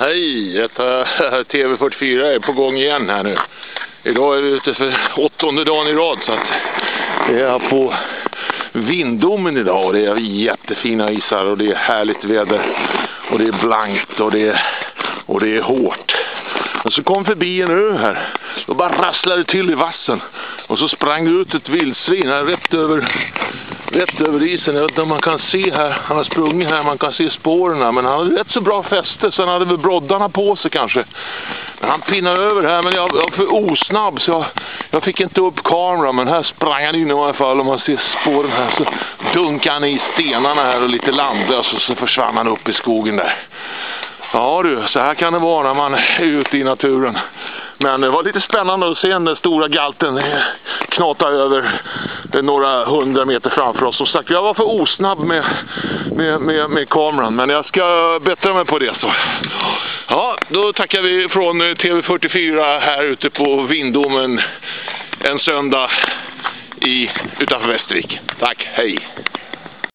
Hej, ett, TV44 är på gång igen här nu. Idag är vi ute för åttonde dagen i rad så att jag är på Vinddomen idag och det är jättefina isar och det är härligt väder och det är blankt och det är, och det är hårt. Och så kom förbi en ö här. Då bara rasslade till i vassen. Och så sprang det ut ett vildsvin här rätt över, rätt över isen. Jag vet inte om man kan se här. Han har sprungit här, man kan se spåren här. Men han hade rätt så bra fäste så han hade väl broddarna på sig kanske. Men han pinnade över här men jag var för osnabb så jag, jag fick inte upp kameran. Men här sprang han in i alla fall. Om man ser spåren här så dunkade han i stenarna här och lite landlös och så försvann han upp i skogen där. Ja du, så här kan det vara när man är ute i naturen. Men det var lite spännande att se den stora galten knata över det några hundra meter framför oss. Som sagt, jag var för osnabb med, med, med, med kameran, men jag ska bättra mig på det. Så. Ja, då tackar vi från eh, TV44 här ute på Vindomen en söndag i, utanför Västervik. Tack, hej!